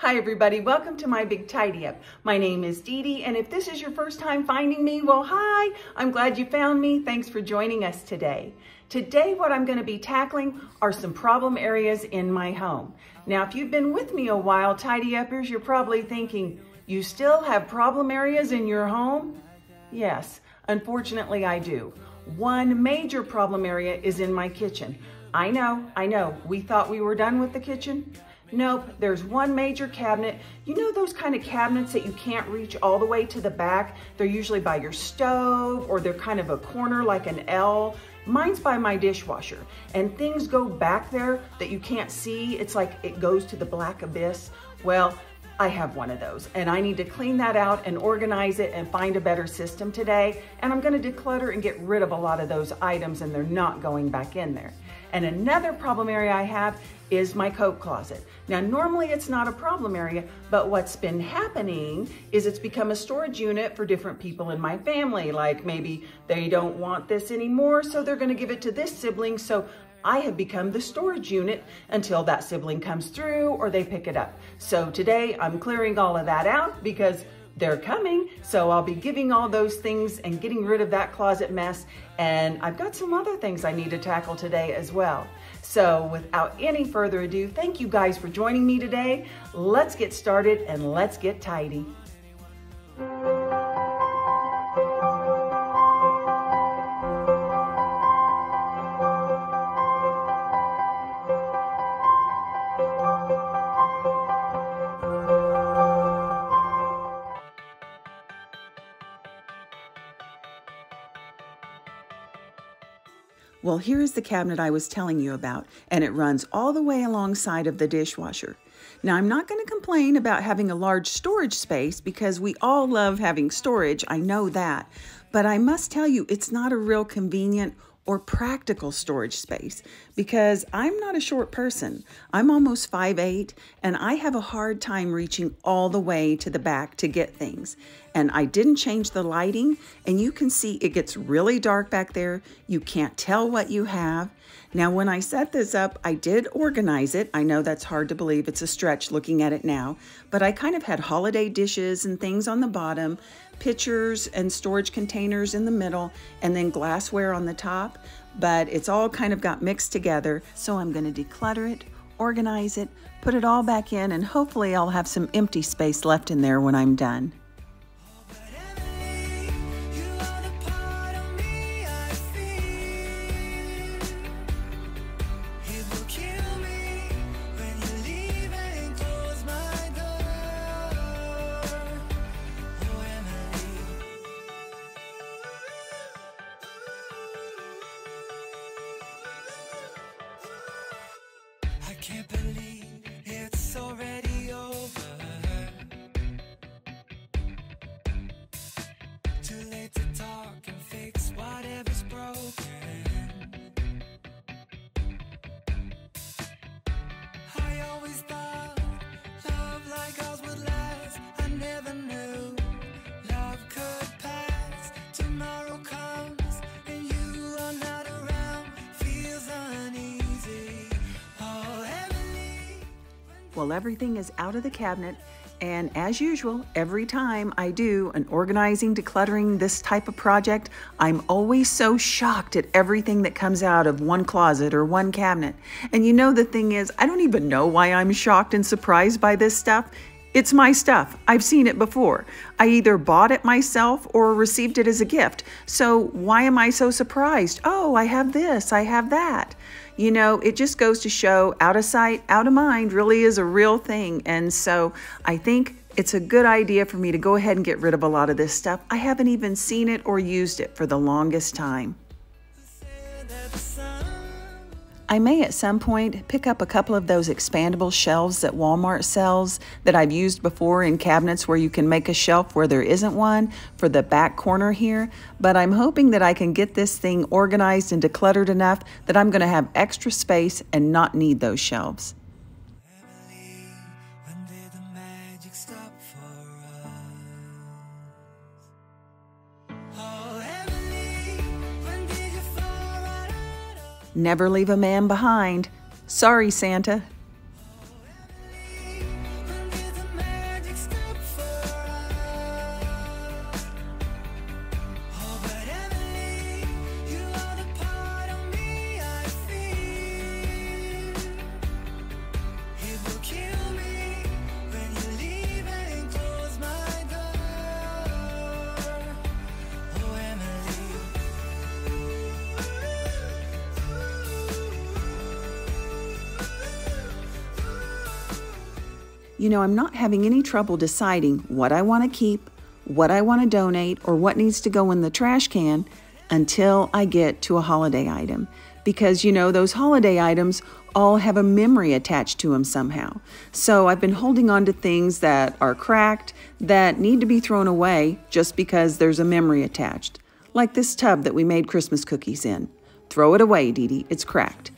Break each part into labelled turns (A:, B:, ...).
A: Hi everybody, welcome to my big tidy up. My name is Dee Dee and if this is your first time finding me, well hi, I'm glad you found me. Thanks for joining us today. Today what I'm going to be tackling are some problem areas in my home. Now if you've been with me a while, tidy uppers, you're probably thinking, you still have problem areas in your home? Yes, unfortunately I do. One major problem area is in my kitchen. I know, I know, we thought we were done with the kitchen. Nope, there's one major cabinet. You know those kind of cabinets that you can't reach all the way to the back? They're usually by your stove or they're kind of a corner like an L. Mine's by my dishwasher and things go back there that you can't see. It's like it goes to the black abyss. Well, I have one of those and I need to clean that out and organize it and find a better system today. And I'm gonna declutter and get rid of a lot of those items and they're not going back in there. And another problem area I have is my coat closet. Now, normally it's not a problem area, but what's been happening is it's become a storage unit for different people in my family. Like maybe they don't want this anymore, so they're gonna give it to this sibling. So I have become the storage unit until that sibling comes through or they pick it up. So today I'm clearing all of that out because they're coming. So I'll be giving all those things and getting rid of that closet mess. And I've got some other things I need to tackle today as well. So without any further ado, thank you guys for joining me today. Let's get started and let's get tidy. Well, here is the cabinet I was telling you about, and it runs all the way alongside of the dishwasher. Now, I'm not going to complain about having a large storage space because we all love having storage, I know that. But I must tell you, it's not a real convenient or practical storage space because I'm not a short person. I'm almost 5'8 and I have a hard time reaching all the way to the back to get things. And I didn't change the lighting and you can see it gets really dark back there. You can't tell what you have. Now, when I set this up, I did organize it. I know that's hard to believe. It's a stretch looking at it now, but I kind of had holiday dishes and things on the bottom pitchers and storage containers in the middle, and then glassware on the top. But it's all kind of got mixed together. So I'm going to declutter it, organize it, put it all back in, and hopefully I'll have some empty space left in there when I'm done.
B: Can't believe
A: Everything is out of the cabinet. And as usual, every time I do an organizing, decluttering this type of project, I'm always so shocked at everything that comes out of one closet or one cabinet. And you know, the thing is, I don't even know why I'm shocked and surprised by this stuff. It's my stuff. I've seen it before. I either bought it myself or received it as a gift. So why am I so surprised? Oh, I have this, I have that. You know, it just goes to show out of sight, out of mind really is a real thing. And so I think it's a good idea for me to go ahead and get rid of a lot of this stuff. I haven't even seen it or used it for the longest time. I may at some point pick up a couple of those expandable shelves that Walmart sells that I've used before in cabinets where you can make a shelf where there isn't one for the back corner here. But I'm hoping that I can get this thing organized and decluttered enough that I'm going to have extra space and not need those shelves. Never leave a man behind. Sorry, Santa. You know, I'm not having any trouble deciding what I want to keep, what I want to donate, or what needs to go in the trash can until I get to a holiday item. Because, you know, those holiday items all have a memory attached to them somehow. So I've been holding on to things that are cracked, that need to be thrown away just because there's a memory attached. Like this tub that we made Christmas cookies in. Throw it away, Dee Dee, it's cracked.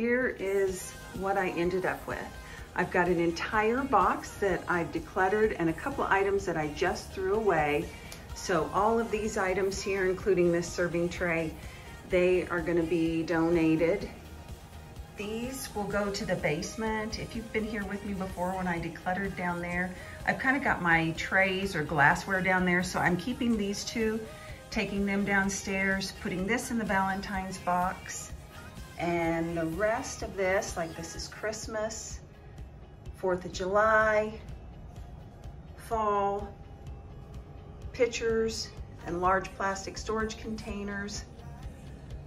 A: Here is what I ended up with. I've got an entire box that I've decluttered and a couple items that I just threw away. So all of these items here, including this serving tray, they are gonna be donated. These will go to the basement. If you've been here with me before when I decluttered down there, I've kind of got my trays or glassware down there, so I'm keeping these two, taking them downstairs, putting this in the Valentine's box, and the rest of this, like this is Christmas, 4th of July, fall, pitchers and large plastic storage containers,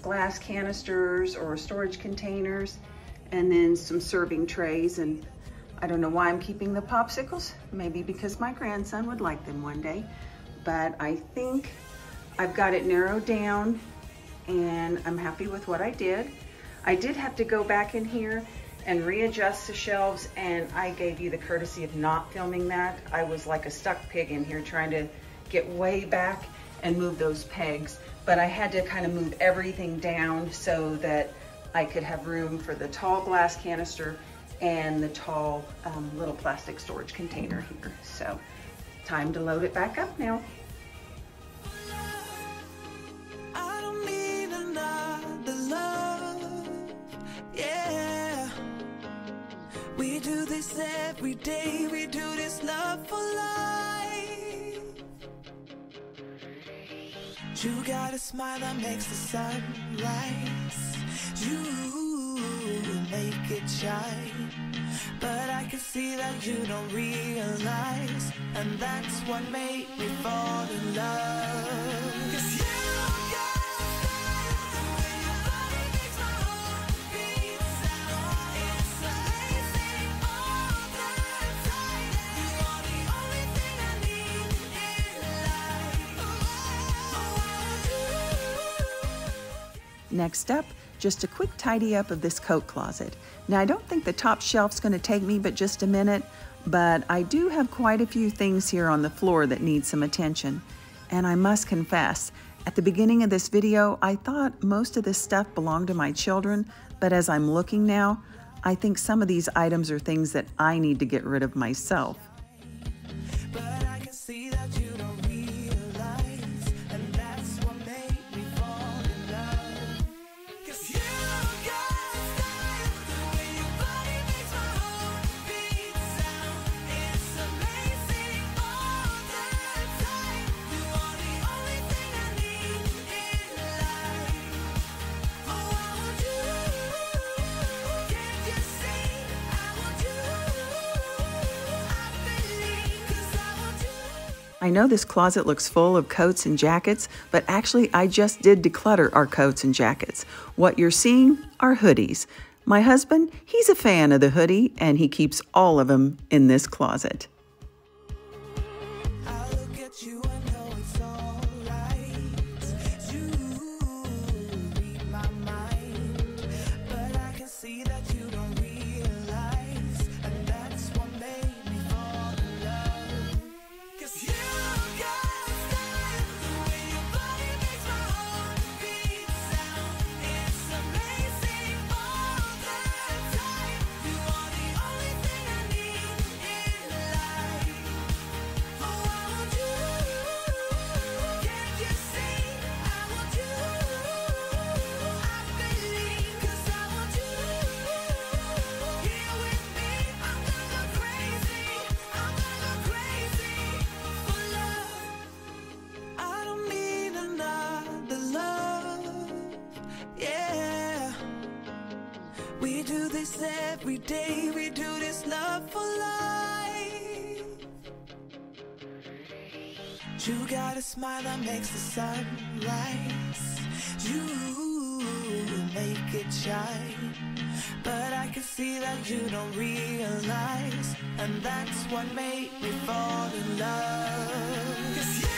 A: glass canisters or storage containers, and then some serving trays. And I don't know why I'm keeping the popsicles, maybe because my grandson would like them one day. But I think I've got it narrowed down and I'm happy with what I did. I did have to go back in here and readjust the shelves and I gave you the courtesy of not filming that. I was like a stuck pig in here trying to get way back and move those pegs. But I had to kind of move everything down so that I could have room for the tall glass canister and the tall um, little plastic storage container here. So time to load it back up now.
B: Every day. We do this love for life. You got a smile that makes the sun rise. You make it shine. But I can see that you don't realize. And that's what made me fall in love.
A: Next up, just a quick tidy up of this coat closet. Now, I don't think the top shelf's gonna take me but just a minute, but I do have quite a few things here on the floor that need some attention. And I must confess, at the beginning of this video, I thought most of this stuff belonged to my children, but as I'm looking now, I think some of these items are things that I need to get rid of myself.
B: I
A: know this closet looks full of coats and jackets, but actually, I just did declutter our coats and jackets. What you're seeing are hoodies. My husband, he's a fan of the hoodie, and he keeps all of them in this closet.
B: Day. We do this love for life. You got a smile that makes the sun rise. You make it shine. But I can see that you don't realize. And that's what made me fall in love.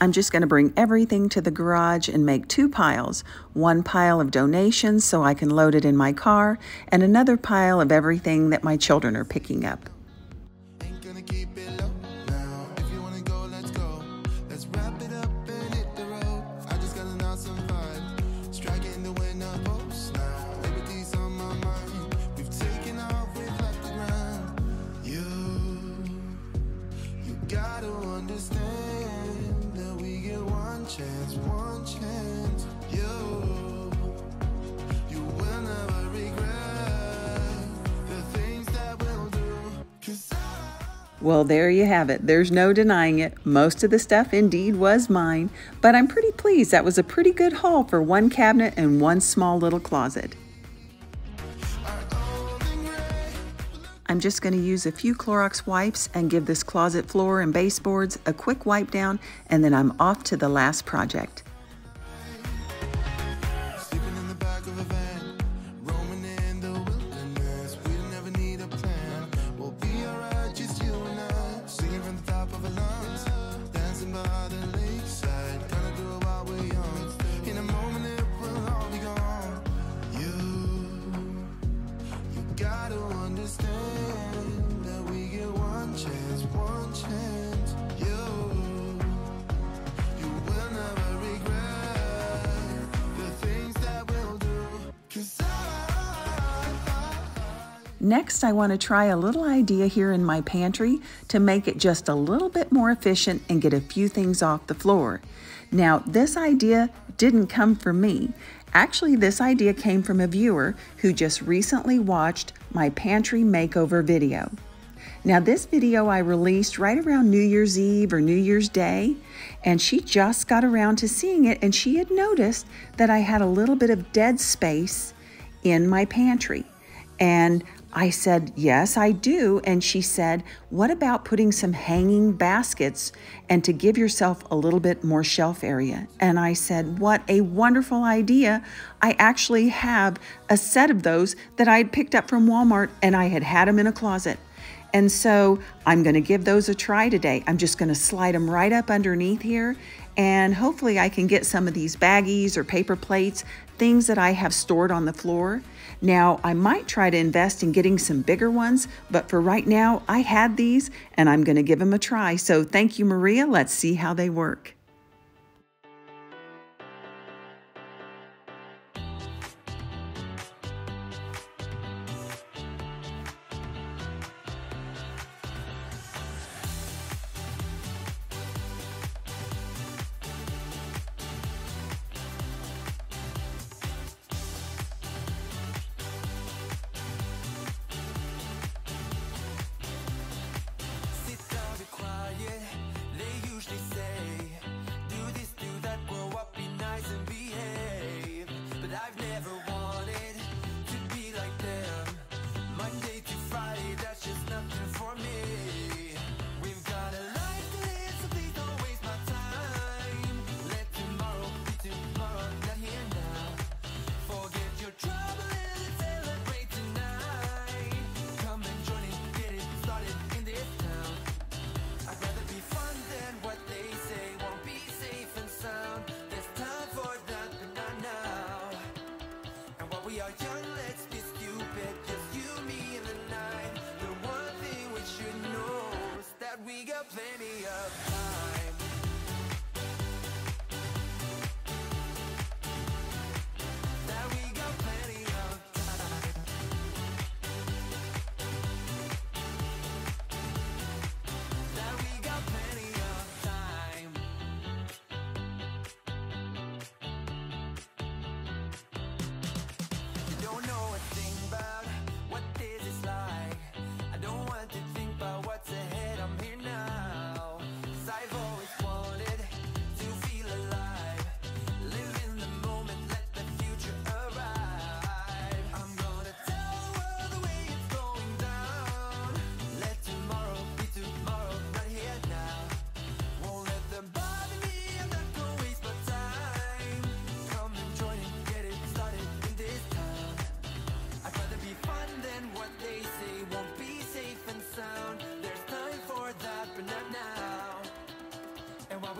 B: I'm
A: just going to bring everything to the garage and make two piles. One pile of donations so I can load it in my car, and another pile of everything that my children are picking up.
B: Well,
A: there you have it. There's no denying it. Most of the stuff indeed was mine, but I'm pretty pleased. That was a pretty good haul for one cabinet and one small little closet. I'm just going to use a few Clorox wipes and give this closet floor and baseboards a quick wipe down, and then I'm off to the last project. Next, I want to try a little idea here in my pantry to make it just a little bit more efficient and get a few things off the floor. Now, this idea didn't come from me. Actually, this idea came from a viewer who just recently watched my pantry makeover video. Now, this video I released right around New Year's Eve or New Year's Day, and she just got around to seeing it, and she had noticed that I had a little bit of dead space in my pantry. And I said, Yes, I do. And she said, What about putting some hanging baskets and to give yourself a little bit more shelf area? And I said, What a wonderful idea. I actually have a set of those that I had picked up from Walmart and I had had them in a closet. And so I'm going to give those a try today. I'm just going to slide them right up underneath here. And hopefully, I can get some of these baggies or paper plates, things that I have stored on the floor. Now, I might try to invest in getting some bigger ones, but for right now, I had these and I'm going to give them a try. So, thank you, Maria. Let's see how they work.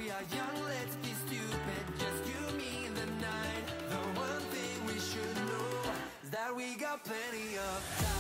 B: We are young, let's be stupid, just me, the night. The one thing we should know is that we got plenty of time.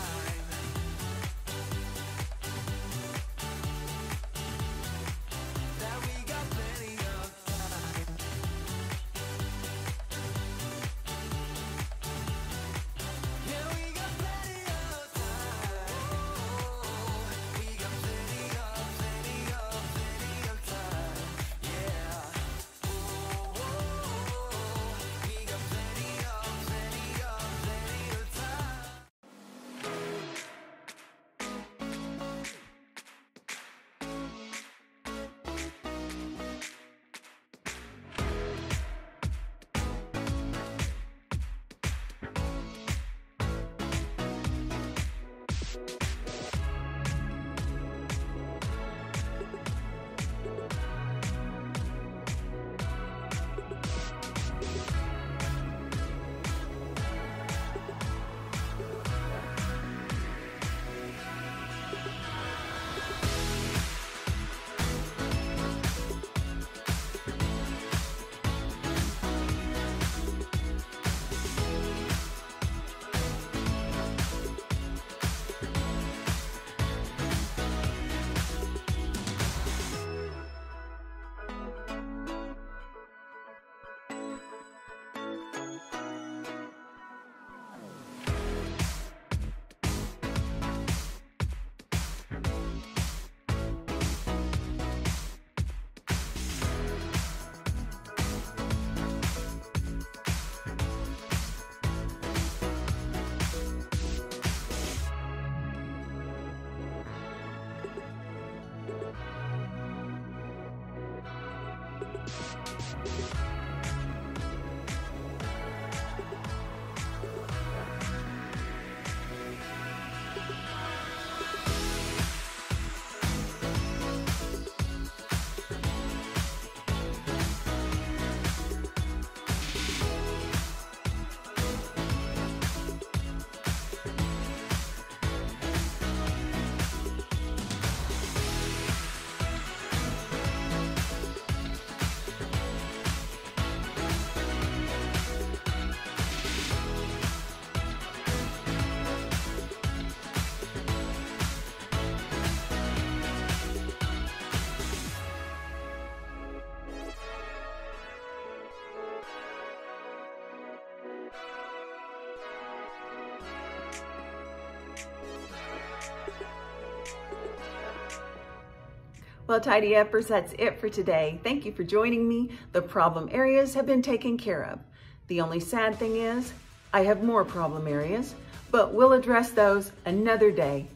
A: Well, Tidy Uppers, that's it for today. Thank you for joining me. The problem areas have been taken care of. The only sad thing is I have more problem areas, but we'll address those another day.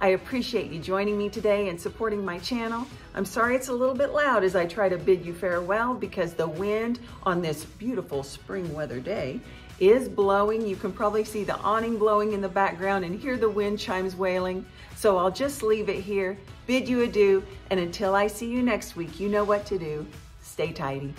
A: I appreciate you joining me today and supporting my channel. I'm sorry it's a little bit loud as I try to bid you farewell because the wind on this beautiful spring weather day is blowing. You can probably see the awning blowing in the background and hear the wind chimes wailing. So I'll just leave it here, bid you adieu, and until I see you next week, you know what to do. Stay tidy.